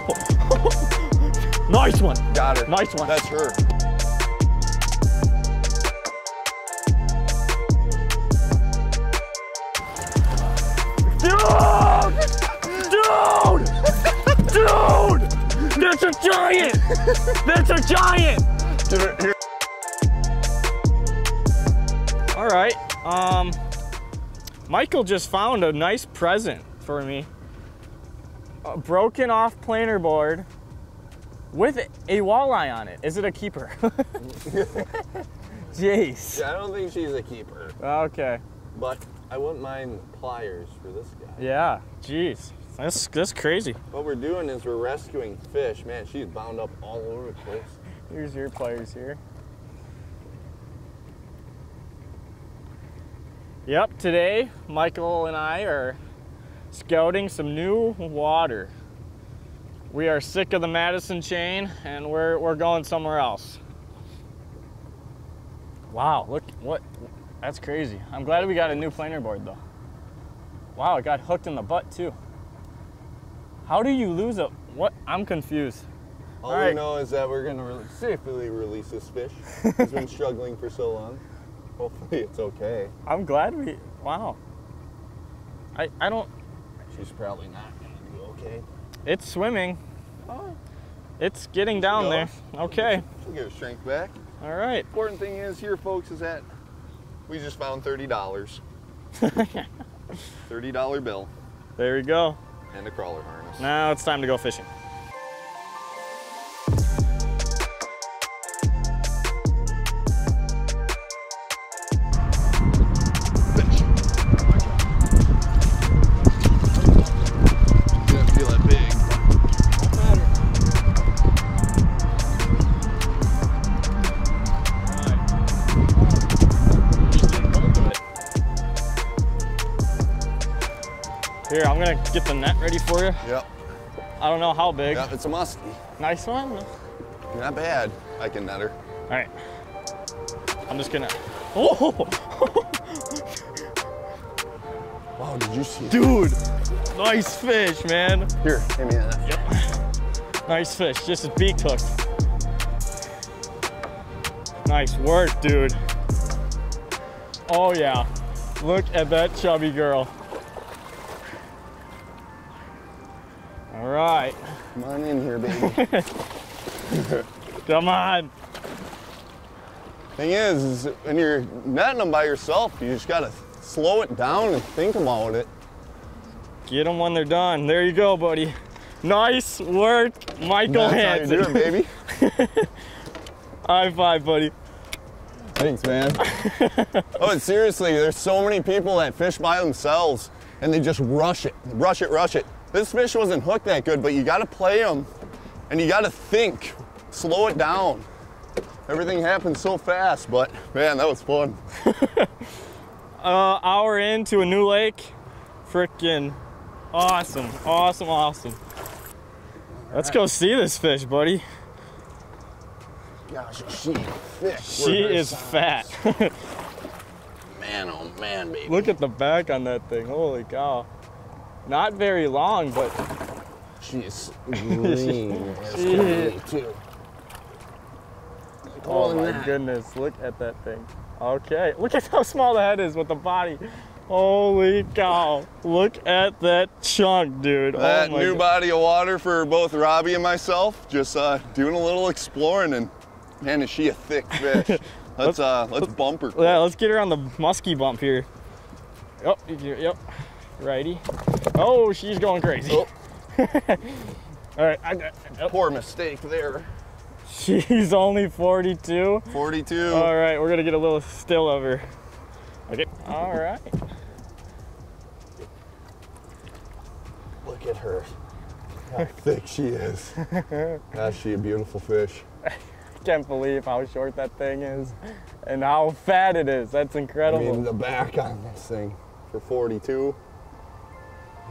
Oh, nice one. Got her. Nice one. That's her. Dude! Dude! Dude! That's a giant! That's a giant! All right. Um, Michael just found a nice present for me. A broken off planer board with a walleye on it. Is it a keeper? Jeez. Yeah, I don't think she's a keeper, Okay. but I wouldn't mind pliers for this guy. Yeah. Jeez. That's that's crazy. What we're doing is we're rescuing fish. Man, she's bound up all over the place. Here's your pliers here. Yep, today Michael and I are scouting some new water. We are sick of the Madison chain and we're, we're going somewhere else. Wow, look what that's crazy. I'm glad we got a new planer board though. Wow, it got hooked in the butt too. How do you lose a what? I'm confused. All, All we know is that we're gonna re- safely release this fish. He's been struggling for so long. Hopefully it's okay. I'm glad we. Wow. I I don't. She's probably not gonna do okay. It's swimming. Oh, It's getting down go. there. Okay. she'll get her strength back. All right. Important thing is here, folks, is that we just found thirty dollars. Thirty dollar bill There you go. and a crawler harness. Now it's time to go fishing. Here, I'm gonna get the net ready for you. Yep. I don't know how big. Yep. It's a muskie. Nice one. Not bad. I can net her. All right. I'm just gonna. Oh, Wow, did you see? dude, nice fish, man. Here, give me that. Yep. Nice fish. Just his beak hooked. Nice work, dude. Oh yeah. Look at that chubby girl. All right. Come on in here, baby. Come on. Thing is, is when you're netting them by yourself, you just gotta slow it down and think about it. Get them when they're done. There you go, buddy. Nice work, Michael That's how you Hansen. do it, baby. High five, buddy. Thanks, man. oh, and seriously, there's so many people that fish by themselves and they just rush it, rush it, rush it. This fish wasn't hooked that good, but you gotta play them and you gotta think, slow it down. Everything happens so fast, but man, that was fun. Uh, hour into a new lake. Frickin' awesome, awesome, awesome. Let's go see this fish, buddy. Gosh, she thick. She is fat. Man, oh man, baby. Look at the back on that thing. Holy cow. Not very long, but She's is green She can is. be, too. oh my that. goodness, look at that thing. Okay, look at how small the head is with the body. Holy cow. Look at that chunk, dude. That oh my new God. body of water for both Robbie and myself. Just uh, doing a little exploring, and man, is she a thick fish. let's uh, let's bump her. Yeah, let's get her on the musky bump here. Yep, yep. Righty. Oh, she's going crazy. Oh. All right, I got. Yep. Poor mistake there. She's only 42. 42. All right, we're gonna get a little still of her. Okay. All right. Look at her. How thick she is. Gosh, she a beautiful fish. Can't believe how short that thing is, and how fat it is. That's incredible. I mean, the back on this thing for 42.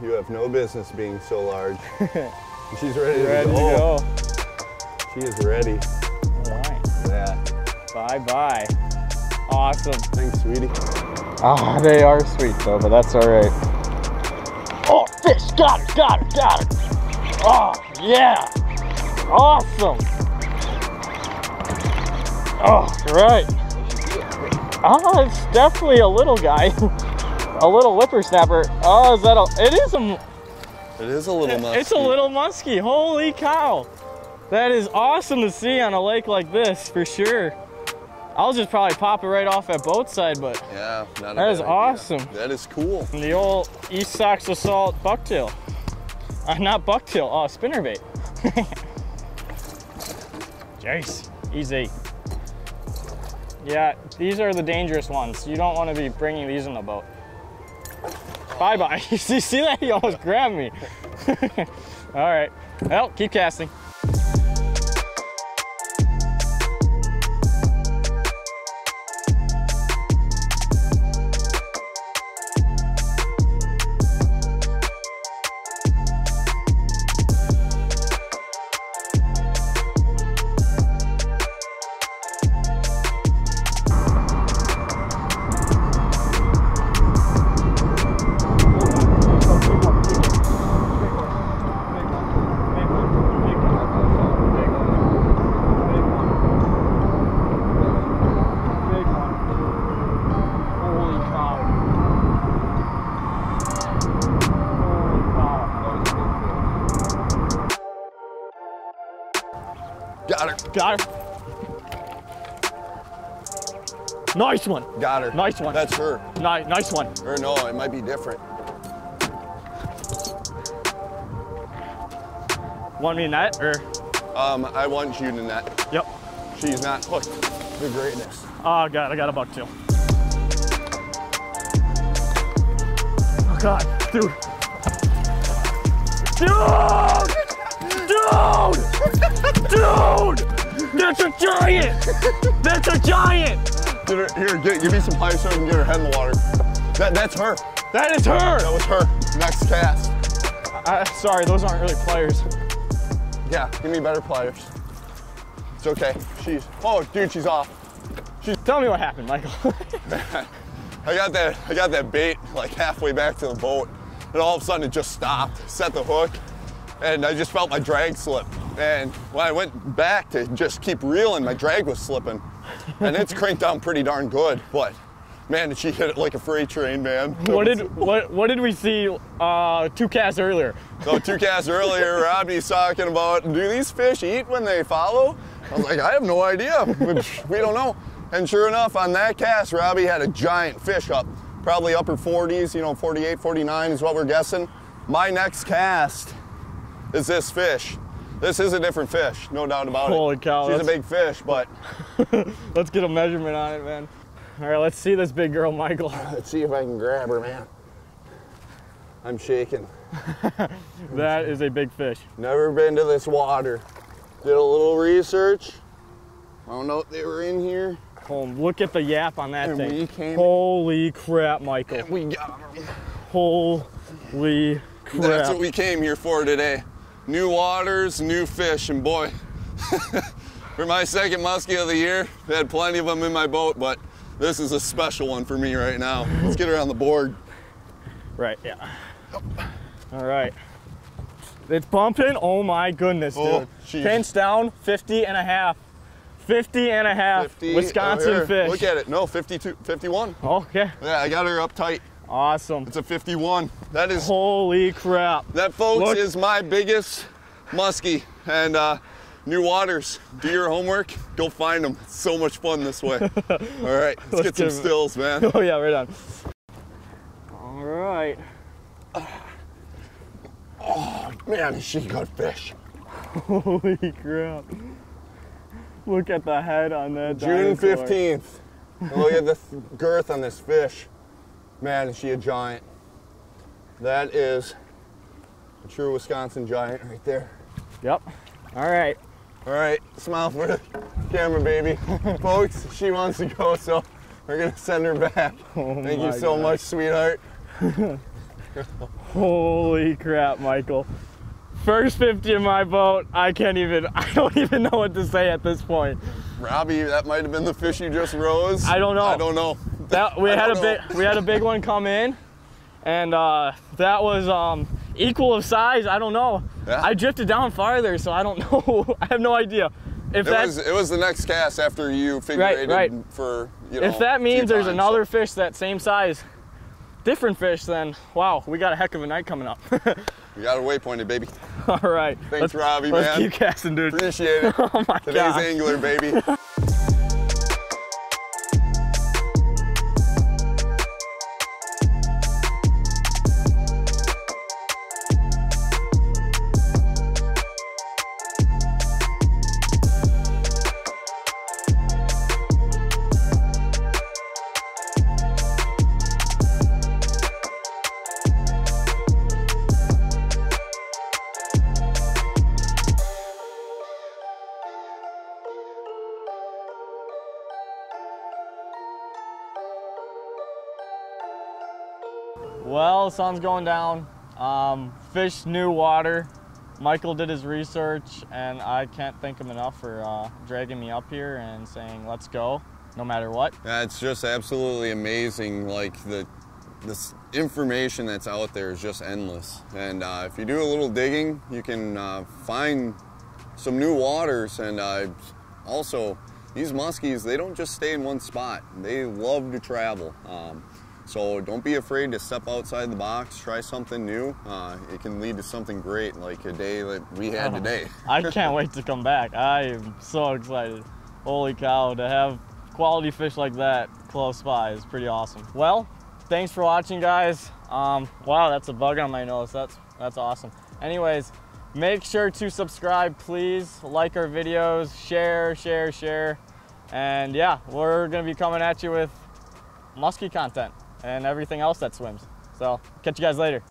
You have no business being so large. She's ready, Ready to to go. go. She is ready. All right. Yeah. Bye bye. Awesome. Thanks, sweetie. Ah, they are sweet though, but that's all right. Oh, fish! Got it, Got it, Got it. Oh, yeah. Awesome. Oh, right. Oh, it's definitely a little guy. a little whippersnapper. Oh, is that a, it is a, It is a little musky. it's a little musky. Holy cow. That is awesome to see on a lake like this, for sure. I'll just probably pop it right off at both side, but Yeah, not That is idea. awesome. That is cool. the old East Sox Assault bucktail. Uh, not bucktail, oh, uh, spinnerbait. Jace, easy. Yeah, these are the dangerous ones. You don't want to be bringing these in the boat. Bye bye. you see that? He almost grabbed me. All right. Well, keep casting. Nice one. Got her. Nice one. That's her. Ni- nice one. Or no, it might be different. Want me in that or? Um, I want you to net. Yep. She's not hooked. The greatness. Oh god, I got a buck too. Oh god, dude. dude. Dude! Dude! That's a giant! That's a giant! Get her, here, get, give me some pliers so I can get her head in the water. That, that's her. That is her! That was her. Next cast. Uh, sorry, those aren't really pliers. Yeah, give me better pliers. It's okay. She's, oh, dude, she's off. She's. Tell me what happened, Michael. I got that, I got that bait like halfway back to the boat, and all of a sudden it just stopped. Set the hook, and I just felt my drag slip. And when I went back to just keep reeling, my drag was slipping, and it's cranked down pretty darn good. But man, did she hit it like a freight train, man? what did what what did we see uh, two casts earlier? So two casts earlier, Robbie's talking about, do these fish eat when they follow? I was like, I have no idea. Which We don't know. And sure enough, on that cast, Robbie had a giant fish up, probably upper 40s, you know, 48, 49 is what we're guessing. My next cast is this fish. This is a different fish, no doubt about Holy it. cow, She's a big fish, but Let's get a measurement on it, man. All right, let's see this big girl, Michael. let's see if I can grab her, man. I'm shaking. That is a big fish. Never been to this water. Did a little research. I don't know if they were in here. Oh, look at the yap on that And thing. Holy crap, Michael. And we got them. Holy crap. That's what we came here for today. New waters, new fish, and boy, for my second muskie of the year, I had plenty of them in my boat, but this is a special one for me right now. Let's get her on the board. Right, yeah. All right. It's bumping. Oh my goodness, Oh, dude. jeez. Pinch down 50 and a half. 50 and a half. 50, Wisconsin oh, fish. Look at it. No, 52, 51. Okay. Yeah, I got her up tight. Awesome. It's a 51. That is, Holy crap. that folks Look. is my biggest muskie. And uh, new waters, do your homework, go find them. It's so much fun this way. All right, let's, Let's get some stills, man. Oh yeah, right on. All right. Oh, man, she good fish. Holy crap. Look at the head on that June dinosaur. 15th. And Look at the girth on this fish. Man, is she a giant. That is a true Wisconsin giant right there. Yep. All right. All right, smile for the camera, baby. Folks, she wants to go, so we're gonna send her back. Oh Thank you so God. much, sweetheart. Holy crap, Michael. First 50 in my boat. I can't even, I don't even know what to say at this point. Robbie, that might have been the fish you just rose. I don't know. I don't know. That we had a big we had a big one come in, and uh, that was um, equal of size. I don't know. Yeah. I drifted down farther, so I don't know. I have no idea. If It that was it was the next cast after you figure Right, right. for you know. if that means there's times, another so. fish that same size, different fish, then wow, we got a heck of a night coming up. we got a waypointed, baby. All right. Thanks, let's, Robbie, let's man. keep casting, dude. Appreciate it. Oh my Today's god. angler, baby. Sun's going down. Um, fish new water. Michael did his research, and I can't thank him enough for uh, dragging me up here and saying, "Let's go," no matter what. Yeah, it's just absolutely amazing. Like the this information that's out there is just endless. And uh, if you do a little digging, you can uh, find some new waters. And uh, also, these muskies they don't just stay in one spot. They love to travel. Um, so don't be afraid to step outside the box, try something new. Uh, it can lead to something great, like a day that we had today. I can't wait to come back. I am so excited. Holy cow, to have quality fish like that close by is pretty awesome. Well, thanks for watching, guys. Um, wow, that's a bug on my nose. That's that's awesome. Anyways, make sure to subscribe, please. Like our videos, share, share, share, and yeah, we're gonna be coming at you with musky content and everything else that swims. So catch you guys later.